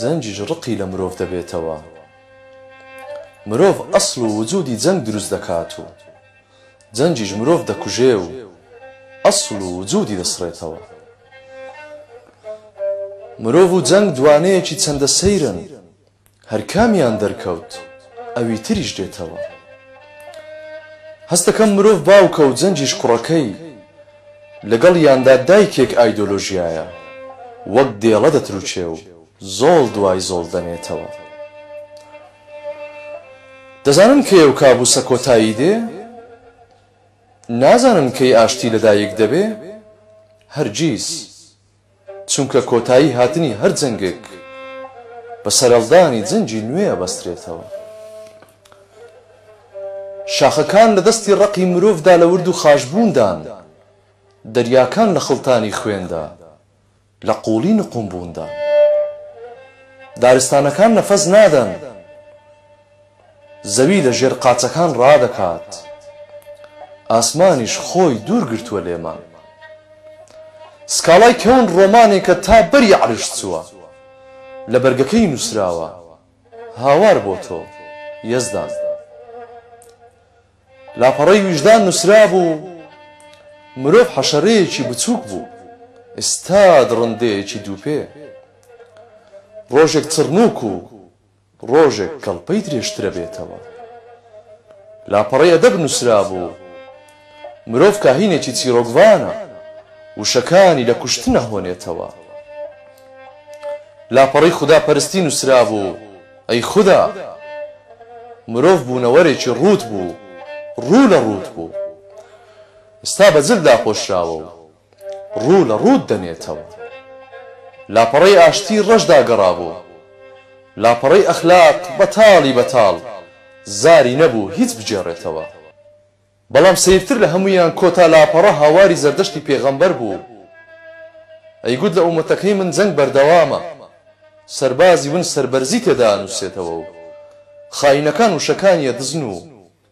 جەنگیش ڕقی لە مرۆڤ دەبێتەوە. مرۆڤ ئەسڵ و وجودی جەنگ دروست دەکات و جەنگیش مرۆڤ دەکوژێ و ئەسڵ و وجودی دەسڕێتەوە. مرۆڤ و جەنگ دوانەیەکی چەندە سەیرن، هەر کامیان دەرکەوت ئەوی تریش دێتەوە. هەست دەکەم مرۆڤ باوکە و جەنگیش کوڕەکەی. لەگەڵیاندا دایکێک ئایدۆلۆژیایە وەک دێڵە دەتروچێ و زۆڵ دوای زۆڵ دەنێتەوە. دەزانن کەی ئەو کابوسە کۆتایی دێ؟ نازانن کەی ئاشتی لەدایک دەبێ؟ هەرگیز. چونکە کۆتایی هاتنی هەر جەنگێک بە سەرەڵدانی جەنگی نوێ ئەبەسترێتەوە. شاخەکان لە دەستی ڕەقی مرۆڤدا لە ورد و خاش بووندان، دەریاکان لە خڵتانی خوێندا لە قووڵی نقووم بووندان. دارستانەکان نەفەس نادەن. زەوی لە ژێر قاچەکان ڕادەکات، ئاسمانیش خۆی دوور گرتووە لێمان. سکاڵای کەون ڕۆمانێکە تا بەری عەرش چووە. لە بەرگەکەی نووسراوە، هاوار بۆ تۆ، یەزدان. لاپەڕەی ویژدان نووسرابوو، مرۆڤ حەشەرەیەکی بچووک بوو، ئیستا دڕندەیەکی دووپێ. ڕۆژێک چڕنووک و. ڕۆژێک کەڵپەی درێژترەبێتەوە. لاپەڕەی ئەدەب نووسرابوو، مرۆڤ کاهینێکی چیرۆکڤانە، وشەکانی لە کوشتن ئەهۆنێتەوە. لاپەڕەی خودا پەرستی نووسرابوو، ئەی خودا! مرۆڤ بوونەوەرێکی ڕووت بوو، ڕوو لە ڕووت بوو. ئێستا بە جل داپۆشراوە و ڕوو لە ڕووت دەنێتەوە. لاپەڕەی ئاشتی ڕەشدا گەڕابوو. لاپەڕەی ئەخلاق بەتاڵی بەتاڵ زاری نەبوو هیچ بگێڕێتەوە. بەڵام سەیرتر لە هەموویان کۆتا لاپەڕە هاواری زەردەشتی پێغەمبەر بوو. ئەیگوت لە ئومەتەکەی من جەنگ بەردەوامە. سەربازی ون سەربەرزی تێدا ئەنووسێتەوە و خاینەکان وشەکانییە دزن و